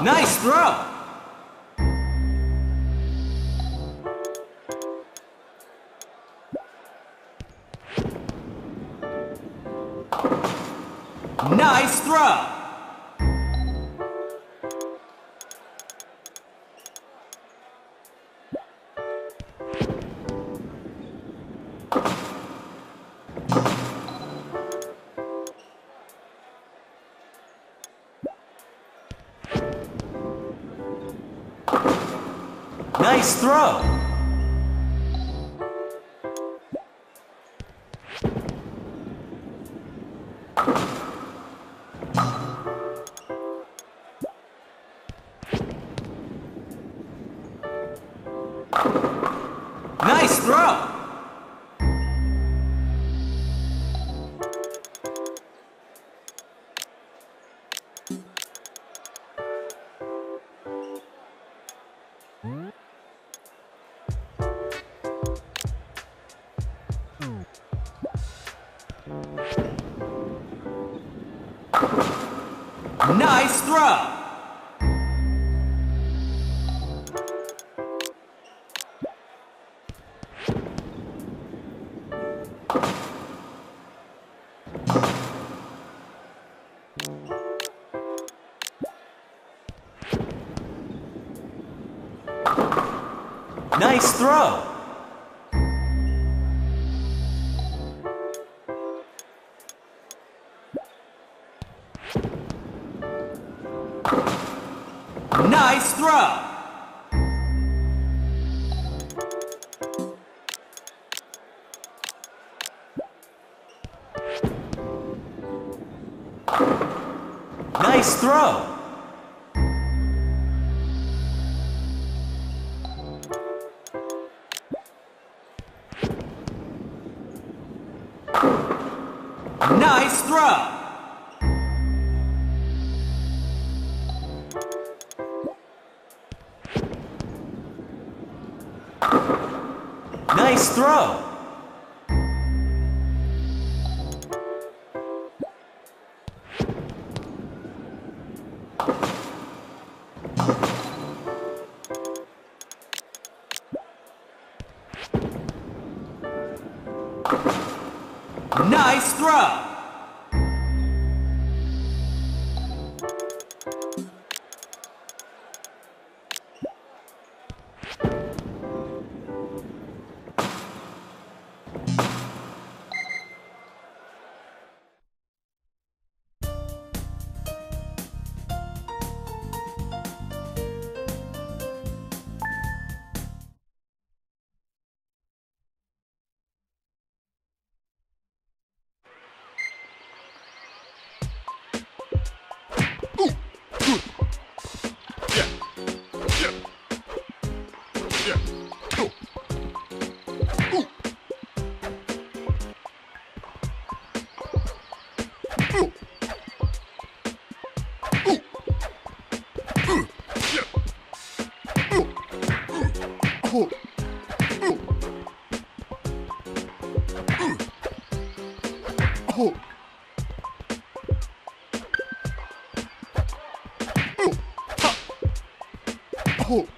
Nice throw! Nice throw! Nice throw! Nice throw! Nice throw! Nice throw! Nice throw! Nice throw! Nice throw! Nice throw! oh Hook.